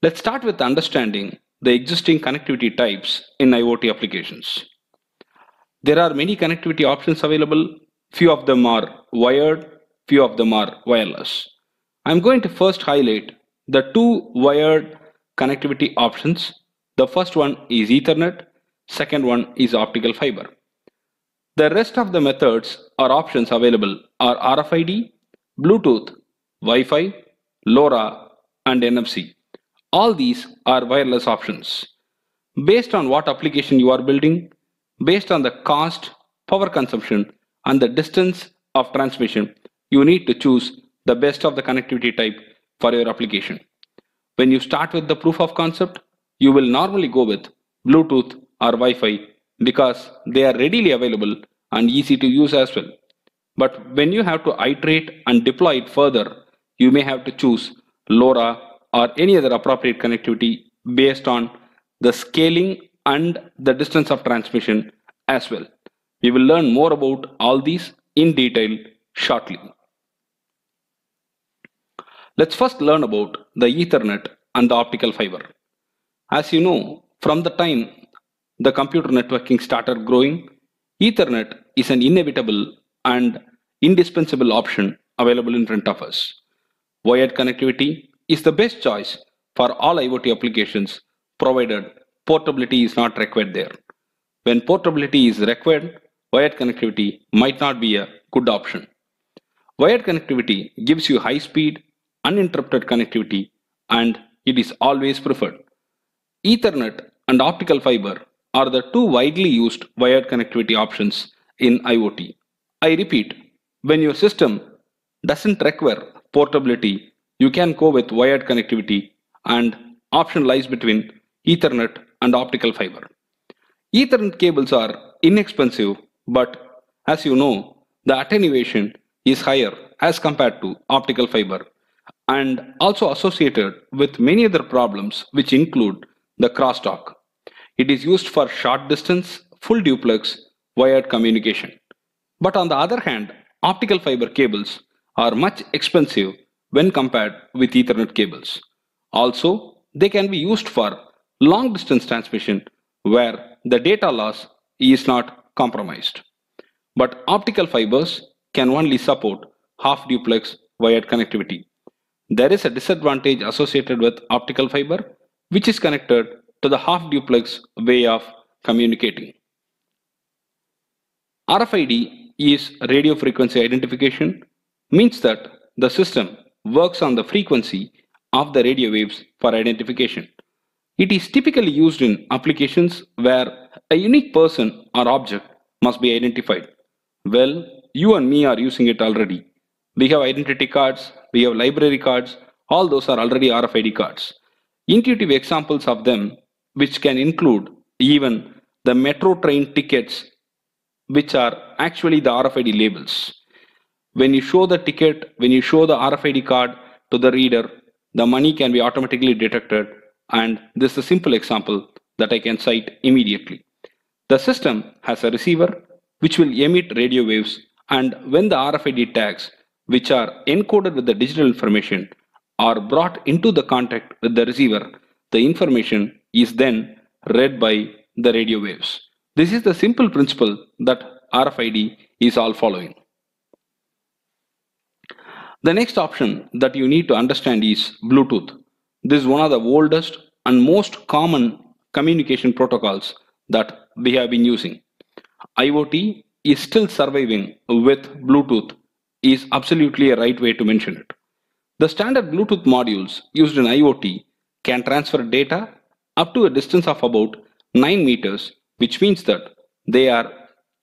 Let's start with understanding the existing connectivity types in IoT applications. There are many connectivity options available. Few of them are wired, few of them are wireless. I'm going to first highlight the two wired connectivity options. The first one is Ethernet, second one is optical fiber. The rest of the methods or options available are RFID, Bluetooth, Wi-Fi, LoRa and NFC. All these are wireless options. Based on what application you are building, based on the cost, power consumption and the distance of transmission, you need to choose the best of the connectivity type for your application. When you start with the proof of concept, you will normally go with Bluetooth or Wi-Fi because they are readily available and easy to use as well. But when you have to iterate and deploy it further, you may have to choose LoRa or any other appropriate connectivity based on the scaling and the distance of transmission as well. We will learn more about all these in detail shortly. Let's first learn about the Ethernet and the optical fiber. As you know, from the time the computer networking started growing, Ethernet is an inevitable and indispensable option available in front of us. Wired connectivity is the best choice for all IoT applications provided portability is not required there. When portability is required, wired connectivity might not be a good option. Wired connectivity gives you high speed uninterrupted connectivity and it is always preferred. Ethernet and optical fiber are the two widely used wired connectivity options in IoT. I repeat, when your system doesn't require portability, you can go with wired connectivity and option lies between Ethernet and optical fiber. Ethernet cables are inexpensive, but as you know, the attenuation is higher as compared to optical fiber and also associated with many other problems which include the crosstalk. It is used for short distance, full duplex, wired communication. But on the other hand, optical fiber cables are much expensive when compared with Ethernet cables. Also, they can be used for long distance transmission where the data loss is not compromised. But optical fibers can only support half duplex wired connectivity. There is a disadvantage associated with optical fiber, which is connected to the half duplex way of communicating. RFID is radio frequency identification, means that the system works on the frequency of the radio waves for identification. It is typically used in applications where a unique person or object must be identified. Well, you and me are using it already. We have identity cards, we have library cards, all those are already RFID cards. Intuitive examples of them, which can include even the metro train tickets, which are actually the RFID labels. When you show the ticket, when you show the RFID card to the reader, the money can be automatically detected and this is a simple example that I can cite immediately. The system has a receiver which will emit radio waves and when the RFID tags which are encoded with the digital information are brought into the contact with the receiver, the information is then read by the radio waves. This is the simple principle that RFID is all following. The next option that you need to understand is Bluetooth. This is one of the oldest and most common communication protocols that we have been using. IoT is still surviving with Bluetooth is absolutely a right way to mention it. The standard Bluetooth modules used in IoT can transfer data up to a distance of about 9 meters, which means that they are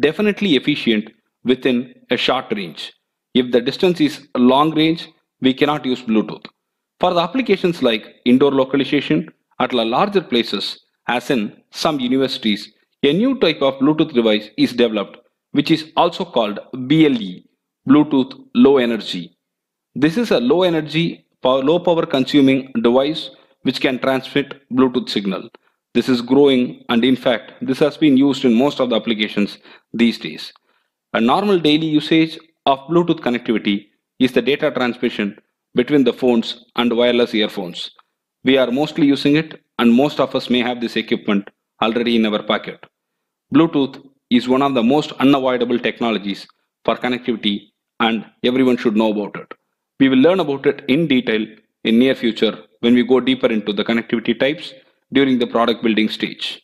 definitely efficient within a short range. If the distance is long range, we cannot use Bluetooth. For the applications like indoor localization at larger places, as in some universities, a new type of Bluetooth device is developed, which is also called BLE, Bluetooth Low Energy. This is a low energy, low power consuming device which can transmit Bluetooth signal. This is growing and in fact this has been used in most of the applications these days. A normal daily usage of Bluetooth connectivity is the data transmission between the phones and wireless earphones. We are mostly using it and most of us may have this equipment already in our pocket. Bluetooth is one of the most unavoidable technologies for connectivity and everyone should know about it. We will learn about it in detail in near future when we go deeper into the connectivity types during the product building stage.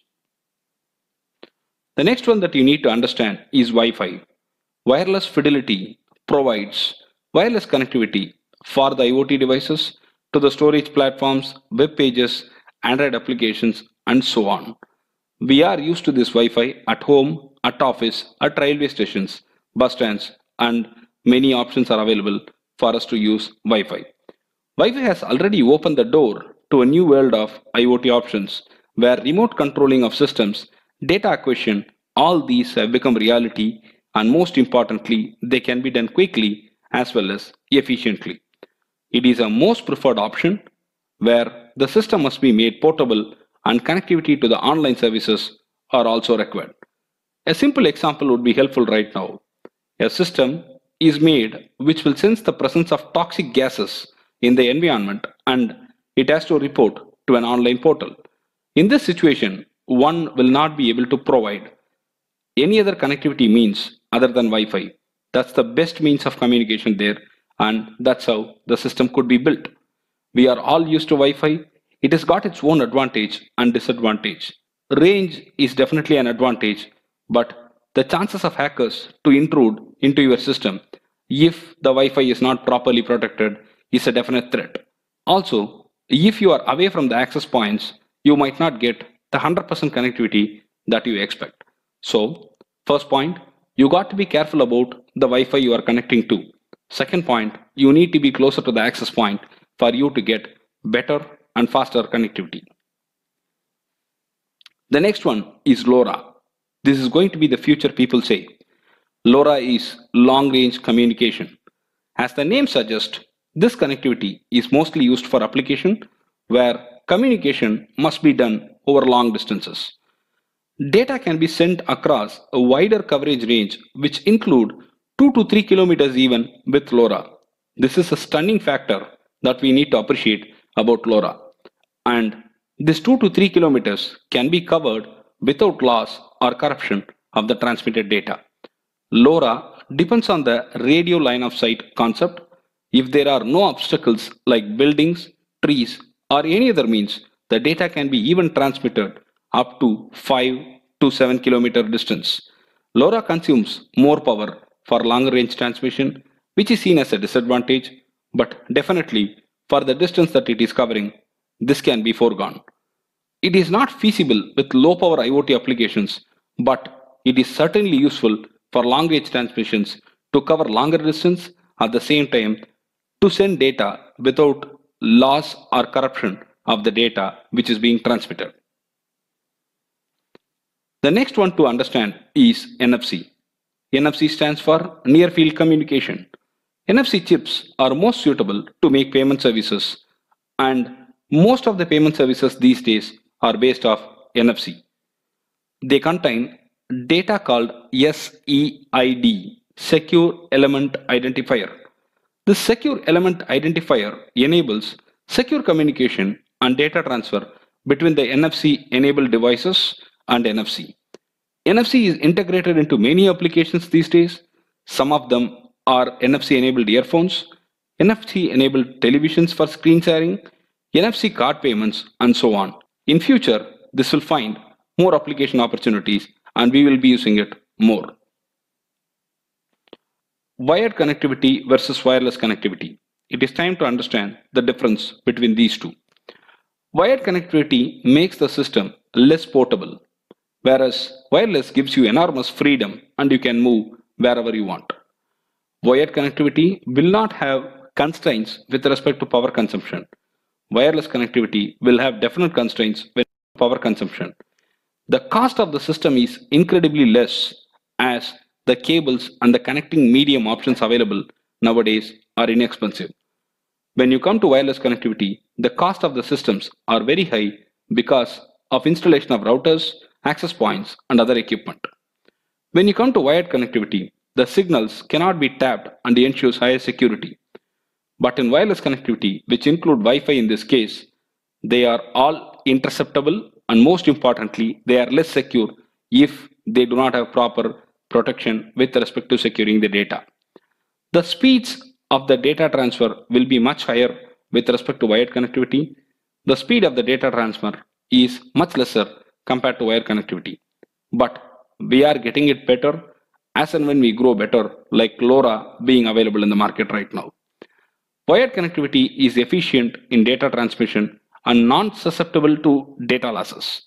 The next one that you need to understand is Wi-Fi. Wireless fidelity provides wireless connectivity for the IoT devices to the storage platforms, web pages, Android applications, and so on. We are used to this Wi-Fi at home, at office, at railway stations, bus stands, and many options are available for us to use Wi-Fi. Wi-Fi has already opened the door to a new world of IoT options where remote controlling of systems, data acquisition, all these have become reality and most importantly, they can be done quickly as well as efficiently. It is a most preferred option where the system must be made portable and connectivity to the online services are also required. A simple example would be helpful right now. A system is made which will sense the presence of toxic gases in the environment and it has to report to an online portal. In this situation, one will not be able to provide any other connectivity means other than Wi-Fi. That's the best means of communication there and that's how the system could be built. We are all used to Wi-Fi. It has got its own advantage and disadvantage. Range is definitely an advantage, but the chances of hackers to intrude into your system if the Wi-Fi is not properly protected is a definite threat. Also, if you are away from the access points, you might not get the 100% connectivity that you expect. So, first point, you got to be careful about the Wi-Fi you are connecting to. Second point, you need to be closer to the access point for you to get better and faster connectivity. The next one is LoRa. This is going to be the future people say. LoRa is long range communication. As the name suggests, this connectivity is mostly used for application where communication must be done over long distances. Data can be sent across a wider coverage range which include 2 to 3 kilometers even with LoRa. This is a stunning factor that we need to appreciate about LoRa. And this 2 to 3 kilometers can be covered without loss or corruption of the transmitted data. LoRa depends on the radio line of sight concept if there are no obstacles like buildings, trees, or any other means, the data can be even transmitted up to 5 to 7 kilometer distance. LoRa consumes more power for longer range transmission, which is seen as a disadvantage, but definitely for the distance that it is covering, this can be foregone. It is not feasible with low power IoT applications, but it is certainly useful for long range transmissions to cover longer distance at the same time to send data without loss or corruption of the data which is being transmitted. The next one to understand is NFC. NFC stands for Near Field Communication. NFC chips are most suitable to make payment services and most of the payment services these days are based off NFC. They contain data called SEID, Secure Element Identifier. This secure element identifier enables secure communication and data transfer between the NFC enabled devices and NFC. NFC is integrated into many applications these days. Some of them are NFC enabled earphones, NFC enabled televisions for screen sharing, NFC card payments, and so on. In future, this will find more application opportunities and we will be using it more. Wired connectivity versus wireless connectivity. It is time to understand the difference between these two. Wired connectivity makes the system less portable, whereas wireless gives you enormous freedom and you can move wherever you want. Wired connectivity will not have constraints with respect to power consumption. Wireless connectivity will have definite constraints with power consumption. The cost of the system is incredibly less as the cables and the connecting medium options available nowadays are inexpensive. When you come to wireless connectivity, the cost of the systems are very high because of installation of routers, access points, and other equipment. When you come to wired connectivity, the signals cannot be tapped and ensures higher security. But in wireless connectivity, which include Wi-Fi in this case, They are all interceptable and most importantly, they are less secure if they do not have proper protection with respect to securing the data. The speeds of the data transfer will be much higher with respect to wired connectivity. The speed of the data transfer is much lesser compared to wire connectivity. But we are getting it better as and when we grow better, like LoRa being available in the market right now. Wired connectivity is efficient in data transmission and non-susceptible to data losses.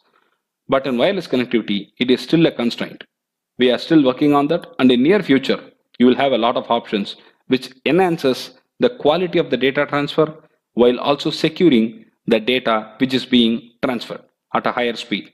But in wireless connectivity, it is still a constraint. We are still working on that and in near future, you will have a lot of options which enhances the quality of the data transfer while also securing the data which is being transferred at a higher speed.